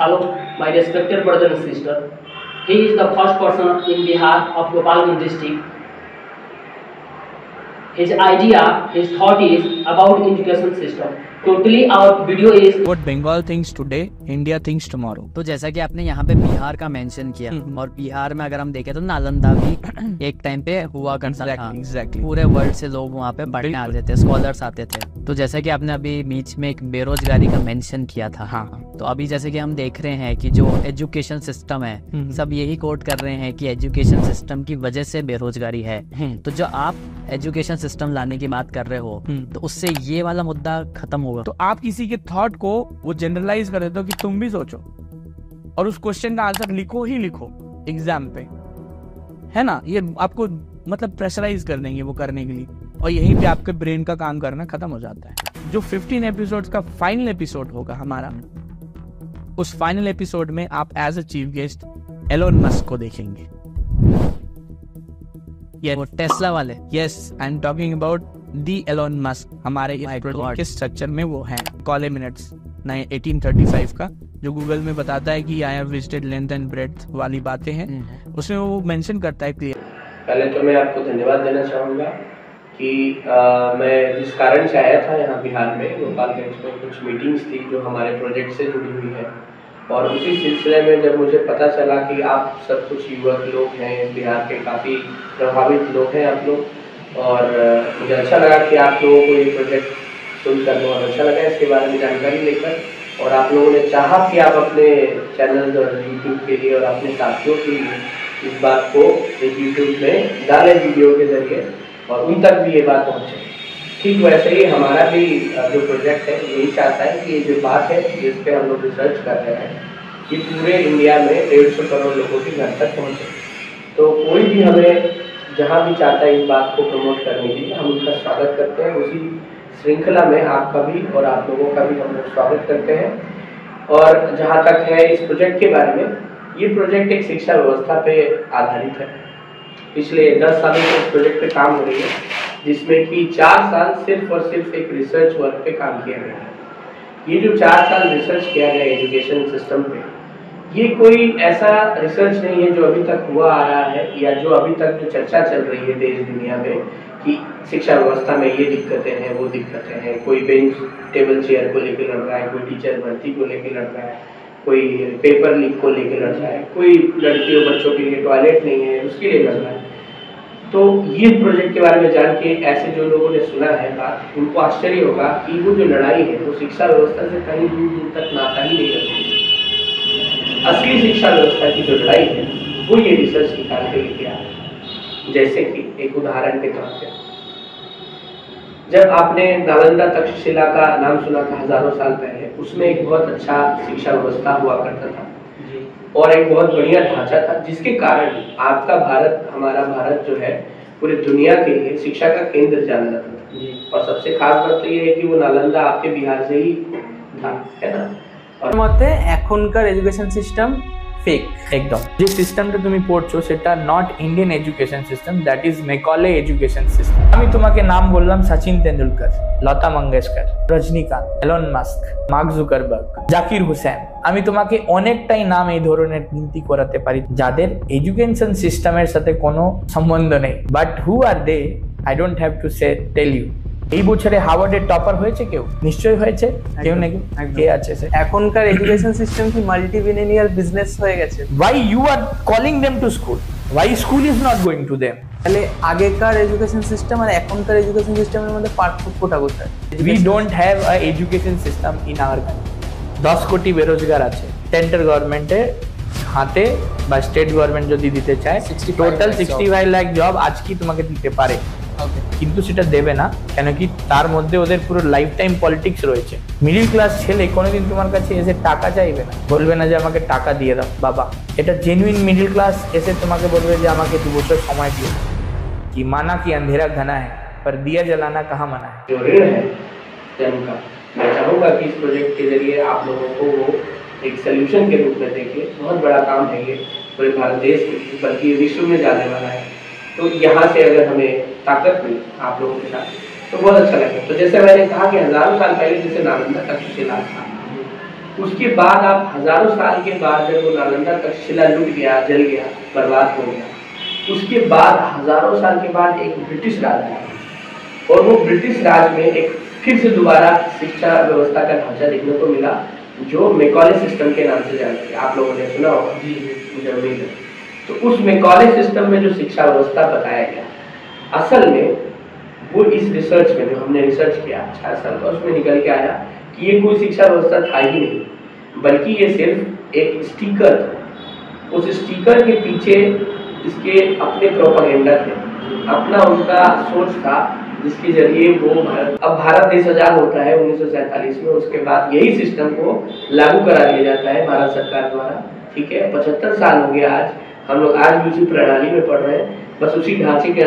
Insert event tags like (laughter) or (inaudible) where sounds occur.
Hello, my respected brother and sister. He is the first person in Bihar of Gopalganj district. His idea, his thought is about education system. Totally our video is what Bengal thinks today, India thinks tomorrow. तो जैसा कि आपने यहाँ पे बिहार का mention किया हम्म। और बिहार में अगर हम देखें तो नालंदा भी (coughs) एक टाइम पे हुआ करता था Exactly, exactly. पूरे वर्ल्ड से लोग वहाँ पे पढ़ने। आते थे स्कॉलर्स आते थे तो जैसा कि आपने अभी बीच में एक बेरोजगारी का मेंशन किया था हाँ तो अभी जैसे कि हम देख रहे हैं कि जो एजुकेशन सिस्टम है हम्म। सब यही कोट कर रहे हैं कि एजुकेशन सिस्टम की वजह से बेरोजगारी है हम्म। तो जो आप एजुकेशन सिस्टम लाने की बात कर रहे हो हम्म। तो उससे ये वाला मुद्दा खत्म होगा। तो आप किसी के थॉट को वो जनरलाइज कर देते हो कि तुम भी सोचो। और उस क्वेश्चन का आंसर लिखो ही लिखो एग्ज़ाम पे। है ना? ये आपको मतलब प्रेशराइज कर देंगे वो करने के लिए। और यहीं पे आपके ब्रेन का काम करना खत्म हो जाता है। जो 15 एपिसोड्स का फाइनल एपिसोड होगा हमारा उस फाइनल एपिसोड में आप as a chief guest Elon Musk को देखेंगे। ये वो टेस्ला वाले yes I am talking about the Elon Musk हमारे. के स्ट्रक्चर में वो है। कॉले मिनट्स 1835 का जो गूगल में बताता है कि I have visited length and breadth वाली बातें हैं। हम्म। उसमें वो मेंशन करता है क्लियर पहले तो मैं आपको धन्यवाद देना चाहूँगा कि अ, मैं जिस कारण से आया था यहाँ बिहार में गोपालगंज में कुछ मीटिंग्स थी जो हमारे प्रोजेक्ट से जुड़ी हुई है। और उसी सिलसिले में जब मुझे पता चला कि आप सब कुछ युवक लोग हैं, बिहार के काफ़ी प्रभावित लोग हैं आप लोग, और मुझे अच्छा लगा कि आप लोगों को ये प्रोजेक्ट सुनकर बहुत अच्छा लगा इसके बारे में जानकारी लेकर। और आप लोगों ने चाहा कि आप अपने चैनल और यूट्यूब के लिए और अपने साथियों के लिए इस बात को एक यूट्यूब में डालें वीडियो के ज़रिए और उन तक भी ये बात पहुँचे। ठीक वैसे ही हमारा भी जो प्रोजेक्ट है, यही चाहता है कि ये जो बात है, जिस पे हम लोग रिसर्च कर रहे हैं ये पूरे इंडिया में डेढ़ सौ करोड़ लोगों के घर तक पहुँचे तो कोई भी हमें जहाँ भी चाहता है इस बात को प्रमोट करने के लिए, हम उनका स्वागत करते हैं। उसी श्रृंखला में आपका भी और आप लोगों का भी हम लोग स्वागत करते हैं। और जहाँ तक है इस प्रोजेक्ट के बारे में, ये प्रोजेक्ट एक शिक्षा व्यवस्था पे आधारित है। पिछले दस सालों से इस प्रोजेक्ट पे काम हो रही है। जिसमें कि चार साल सिर्फ़ और सिर्फ़ एक रिसर्च वर्क पे काम किया गया है। ये जो चार साल रिसर्च किया गया एजुकेशन सिस्टम पे, ये कोई ऐसा रिसर्च नहीं है जो अभी तक हुआ आ रहा है या जो अभी तक जो चर्चा चल रही है देश दुनिया में कि शिक्षा व्यवस्था में ये दिक्कतें हैं, वो दिक्कतें हैं। कोई बेंच टेबल चेयर को लेकर लड़ रहा है, कोई टीचर भर्ती को लेकर लड़ रहा है, कोई पेपर लीक को लेकर लड़ रहा है, कोई लड़कियों बच्चों के लिए टॉयलेट नहीं है, उसके लिए लड़ रहा है। तो ये प्रोजेक्ट के बारे में जान के ऐसे जो लोगों ने सुना है बात, उनको आश्चर्य होगा कि वो जो लड़ाई है, वो शिक्षा व्यवस्था से कहीं दूर दूर तक नाता ही नहीं रखती असली शिक्षा व्यवस्था की जो लड़ाई है, वो ये रिसर्च निकाल के लेके आ जैसे कि एक उदाहरण के तौर पर जब आपने नालंदा तक्षशिला का नाम सुना था हज़ारों साल पहले, उसमें एक बहुत अच्छा शिक्षा व्यवस्था हुआ करता था। और एक बहुत बढ़िया ढांचा था जिसके कारण आपका भारत हमारा भारत जो है पूरी दुनिया के लिए शिक्षा का केंद्र जाना जाता था। और सबसे खास बात तो ये है कि वो नालंदा आपके बिहार से ही था है ना? और मत एजुकेशन सिस्टम ফেক একদম। যে সিস্টেমটা তুমি পড়ছো, সেটা not Indian education system that is Macaulay education system আমি তোমাকে নাম বললাম Sachin Tendulkar Lata Mangeshkar Rajinikanth Elon Musk Mark Zuckerberg Zakir Hussain আমি তোমাকে অনেকটাই নাম এই ধরনের গিনতি করাতে পারি, যাদের এডুকেশন সিস্টেমের সাথে কোনো সম্বন্ধ নেই। But who are they I don't have to say tell you এই বছরে হাওয়ার্ডের টপার হয়েছে কেউ? নিশ্চয়ই হয়েছে। কেউ নাকি। কে আছে এখনকার এডুকেশন সিস্টেম কি মাল্টিবিলিনিয়ার বিজনেস হয়ে গেছে? Why you are calling them to school? Why school is not going to them? তাহলে আগেকার এডুকেশন সিস্টেম আর এখনকার এডুকেশন সিস্টেমের মধ্যে পার্থক্যটা কোথায়? We don't have a education system in our country. দশ কোটি বেরোজগার আছে। সেন্ট্রাল গভর্নমেন্টের হাতে বা স্টেট গভর্নমেন্ট যদি দিতে চায় 65 total sixty five lakh job আজকেই তোমাকে দিতে পারে। কিন্তু সেটা দেবে না কেন কি তার মধ্যে ওদের পুরো লাইফ টাইম পলিটিক্স রয়েছে মিডিল ক্লাস ছেলে কোনোদিন তোমার কাছে এসে টাকা চাইবে না বলবে না যে আমাকে টাকা দিয়ে দাও বাবা এটা জেনুইন মিডিল ক্লাস এসে তোমাকে বলবে যে আমাকে দু বছর সময় দিও कि माना कि अंधेरा घना है पर दिया जलाना कहाँ मना है जो ऋण है जन का मैं चाहूँगा कि इस प्रोजेक्ट के जरिए आप लोगों को वो एक सोल्यूशन के रूप में देखिए बहुत बड़ा काम है ये पूरे भारत देश के लिए बल्कि ये विश्व में जाने वाला है तो यहाँ से अगर हमें ताकत मिली आप लोगों के साथ। तो बहुत अच्छा लगे। तो जैसे मैंने कहा कि हज़ारों साल पहले जैसे नालंदा तक्षशिला था उसके बाद आप हज़ारों साल के बाद जब वो नालंदा तक्षशिला लुट गया जल गया बर्बाद हो गया उसके बाद हज़ारों साल के बाद एक ब्रिटिश राज आया। और वो ब्रिटिश राज में एक फिर से दोबारा शिक्षा व्यवस्था का ढांचा देखने को मिला जो मेकॉले सिस्टम के नाम से जानते हैं आप लोगों ने सुना होगा। जी। मुझे उम्मीद है। तो उस मेकॉले सिस्टम में जो शिक्षा व्यवस्था बताया गया असल में वो इस रिसर्च में, जो हमने रिसर्च किया, छह साल का, उसमें निकल के आया कि ये कोई शिक्षा व्यवस्था था ही नहीं, बल्कि ये सिर्फ़ एक स्टिकर था। उस स्टिकर के पीछे इसके अपने प्रोपागेंडा थे। अपना उनका सोच था, जिसके ज़रिए वो भारत, अब भारत देश आज़ाद होता है उन्नीस सौ सैंतालीस में, उसके बाद यही सिस्टम को लागू करा दिया जाता है भारत सरकार द्वारा, ठीक है? पचहत्तर साल हो गया आज, हम लोग आज भी उसी प्रणाली में पढ़ रहे हैं, बस उसी ढांचे के